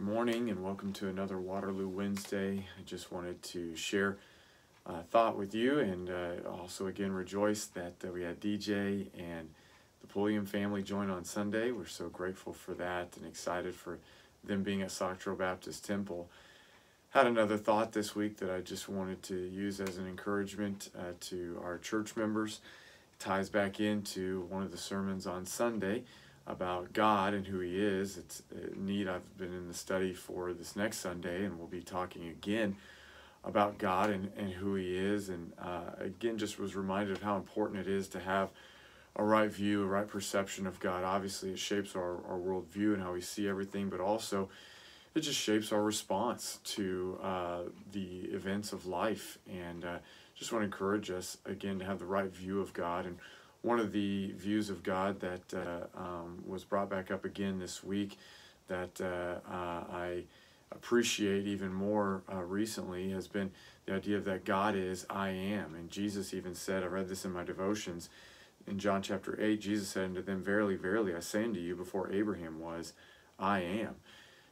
Good morning and welcome to another Waterloo Wednesday. I just wanted to share a thought with you and uh, also again rejoice that uh, we had DJ and the Pulliam family join on Sunday. We're so grateful for that and excited for them being at Sauk Baptist Temple. Had another thought this week that I just wanted to use as an encouragement uh, to our church members. It ties back into one of the sermons on Sunday about God and who He is. It's neat. I've been in the study for this next Sunday, and we'll be talking again about God and, and who He is. And uh, again, just was reminded of how important it is to have a right view, a right perception of God. Obviously, it shapes our, our worldview and how we see everything, but also it just shapes our response to uh, the events of life. And uh, just want to encourage us again to have the right view of God and one of the views of God that uh, um, was brought back up again this week that uh, uh, I appreciate even more uh, recently has been the idea that God is I am. And Jesus even said, I read this in my devotions, in John chapter 8, Jesus said unto them, Verily, verily, I say unto you, before Abraham was, I am.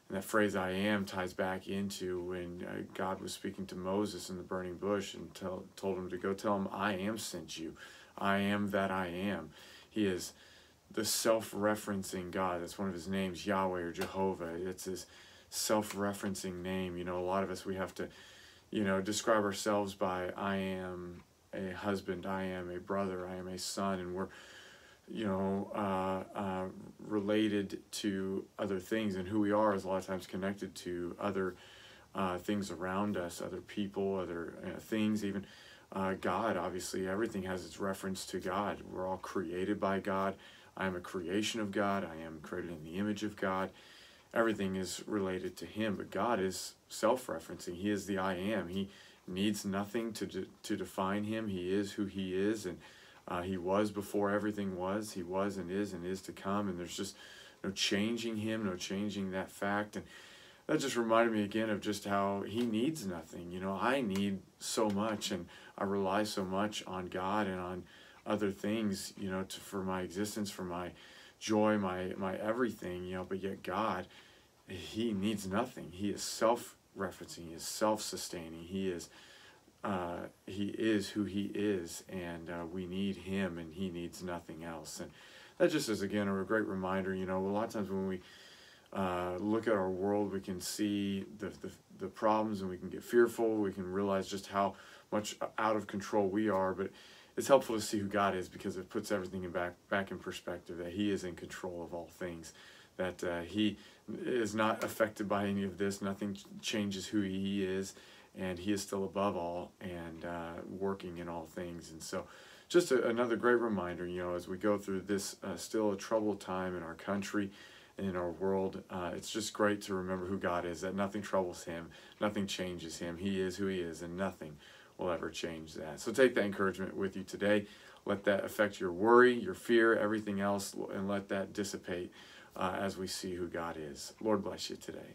And that phrase I am ties back into when uh, God was speaking to Moses in the burning bush and tell, told him to go tell him, I am sent you. I am that I am. He is the self-referencing God. That's one of his names, Yahweh or Jehovah. It's his self-referencing name. You know, a lot of us, we have to, you know, describe ourselves by I am a husband, I am a brother, I am a son, and we're, you know, uh, uh, related to other things. And who we are is a lot of times connected to other uh, things around us, other people, other uh, things, even uh, God. Obviously, everything has its reference to God. We're all created by God. I am a creation of God. I am created in the image of God. Everything is related to Him, but God is self-referencing. He is the I am. He needs nothing to de to define Him. He is who He is, and uh, He was before everything was. He was and is and is to come, and there's just no changing Him, no changing that fact. And that just reminded me again of just how He needs nothing. You know, I need so much, and I rely so much on God and on other things, you know, to, for my existence, for my joy, my my everything, you know. But yet God, He needs nothing. He is self-referencing. He is self-sustaining. He is uh, He is who He is, and uh, we need Him, and He needs nothing else. And that just is again a great reminder. You know, a lot of times when we uh, look at our world, we can see the, the the problems, and we can get fearful. We can realize just how much out of control we are, but it's helpful to see who God is because it puts everything in back back in perspective that He is in control of all things, that uh, He is not affected by any of this. Nothing changes who He is, and He is still above all and uh, working in all things. And so, just a, another great reminder, you know, as we go through this uh, still a troubled time in our country in our world. Uh, it's just great to remember who God is, that nothing troubles him, nothing changes him. He is who he is, and nothing will ever change that. So take that encouragement with you today. Let that affect your worry, your fear, everything else, and let that dissipate uh, as we see who God is. Lord bless you today.